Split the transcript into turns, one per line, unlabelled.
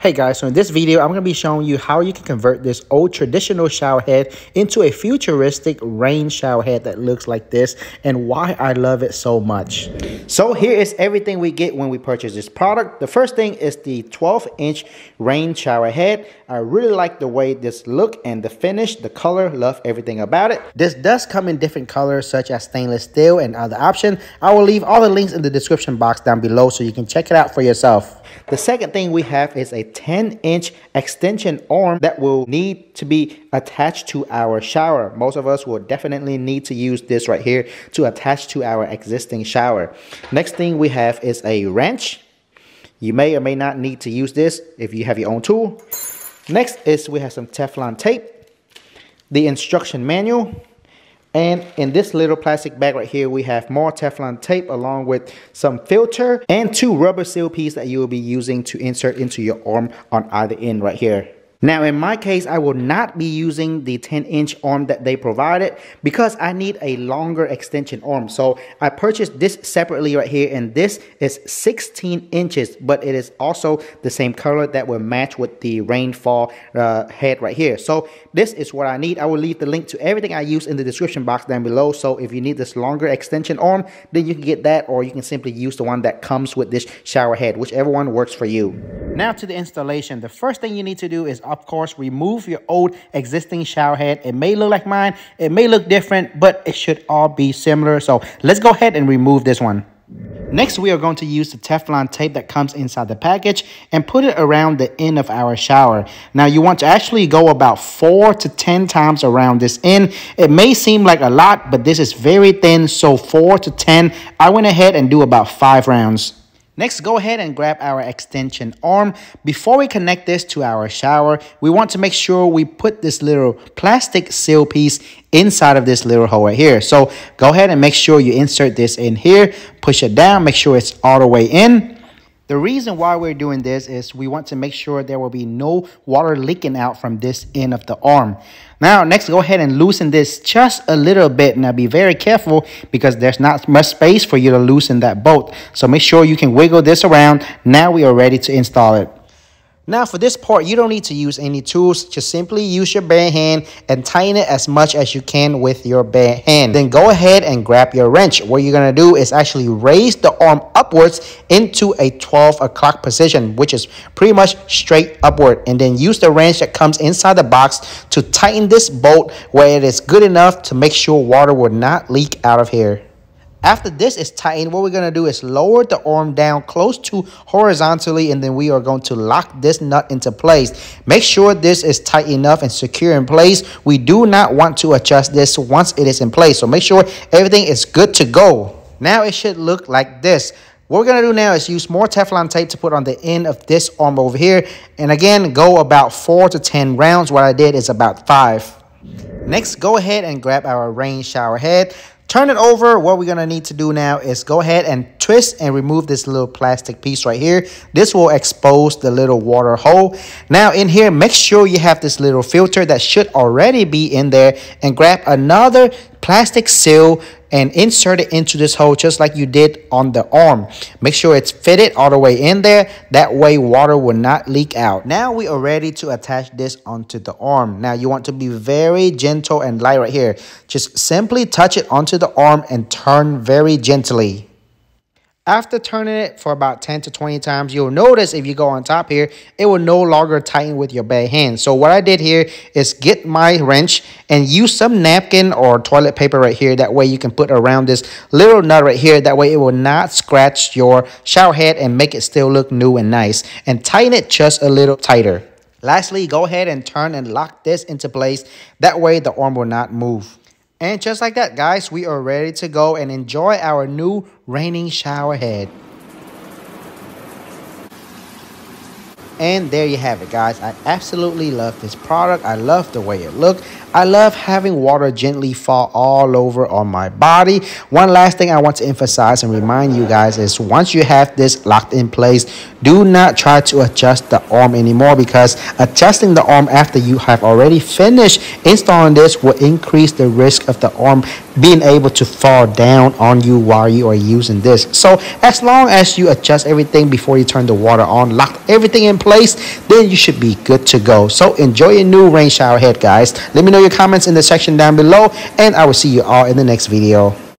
Hey guys, so in this video, I'm going to be showing you how you can convert this old traditional shower head into a futuristic rain shower head that looks like this and why I love it so much. So here is everything we get when we purchase this product. The first thing is the 12 inch rain shower head. I really like the way this look and the finish, the color, love everything about it. This does come in different colors such as stainless steel and other options. I will leave all the links in the description box down below so you can check it out for yourself. The second thing we have is a 10 inch extension arm that will need to be attached to our shower. Most of us will definitely need to use this right here to attach to our existing shower. Next thing we have is a wrench. You may or may not need to use this if you have your own tool. Next is we have some Teflon tape, the instruction manual, and in this little plastic bag right here, we have more Teflon tape along with some filter and two rubber seal pieces that you will be using to insert into your arm on either end right here. Now in my case, I will not be using the 10 inch arm that they provided because I need a longer extension arm. So I purchased this separately right here and this is 16 inches, but it is also the same color that will match with the rainfall uh, head right here. So this is what I need. I will leave the link to everything I use in the description box down below. So if you need this longer extension arm, then you can get that or you can simply use the one that comes with this shower head, whichever one works for you. Now to the installation. The first thing you need to do is of course, remove your old existing shower head. It may look like mine, it may look different, but it should all be similar. So let's go ahead and remove this one. Next, we are going to use the Teflon tape that comes inside the package and put it around the end of our shower. Now, you want to actually go about 4 to 10 times around this end. It may seem like a lot, but this is very thin, so 4 to 10. I went ahead and do about 5 rounds. Next, go ahead and grab our extension arm. Before we connect this to our shower, we want to make sure we put this little plastic seal piece inside of this little hole right here. So go ahead and make sure you insert this in here, push it down, make sure it's all the way in. The reason why we're doing this is we want to make sure there will be no water leaking out from this end of the arm. Now, next, go ahead and loosen this just a little bit. Now, be very careful because there's not much space for you to loosen that bolt. So make sure you can wiggle this around. Now we are ready to install it. Now for this part, you don't need to use any tools. Just simply use your bare hand and tighten it as much as you can with your bare hand. Then go ahead and grab your wrench. What you're going to do is actually raise the arm upwards into a 12 o'clock position, which is pretty much straight upward. And then use the wrench that comes inside the box to tighten this bolt where it is good enough to make sure water will not leak out of here. After this is tightened, what we're going to do is lower the arm down close to horizontally and then we are going to lock this nut into place. Make sure this is tight enough and secure in place. We do not want to adjust this once it is in place. So make sure everything is good to go. Now it should look like this. What we're going to do now is use more Teflon tape to put on the end of this arm over here. And again, go about 4 to 10 rounds. What I did is about 5. Next, go ahead and grab our rain shower head. Turn it over. What we're going to need to do now is go ahead and twist and remove this little plastic piece right here. This will expose the little water hole. Now in here, make sure you have this little filter that should already be in there and grab another plastic seal and insert it into this hole just like you did on the arm. Make sure it's fitted all the way in there. That way water will not leak out. Now we are ready to attach this onto the arm. Now you want to be very gentle and light right here. Just simply touch it onto the arm and turn very gently. After turning it for about 10 to 20 times, you'll notice if you go on top here, it will no longer tighten with your bare hand. So what I did here is get my wrench and use some napkin or toilet paper right here. That way you can put around this little nut right here. That way it will not scratch your shower head and make it still look new and nice. And tighten it just a little tighter. Lastly, go ahead and turn and lock this into place. That way the arm will not move. And just like that, guys, we are ready to go and enjoy our new raining shower head. And there you have it, guys. I absolutely love this product. I love the way it looked. I love having water gently fall all over on my body. One last thing I want to emphasize and remind you guys is once you have this locked in place, do not try to adjust the arm anymore because adjusting the arm after you have already finished installing this will increase the risk of the arm being able to fall down on you while you are using this. So as long as you adjust everything before you turn the water on, lock everything in place, then you should be good to go. So enjoy your new rain shower head, guys. Let me know your comments in the section down below, and I will see you all in the next video.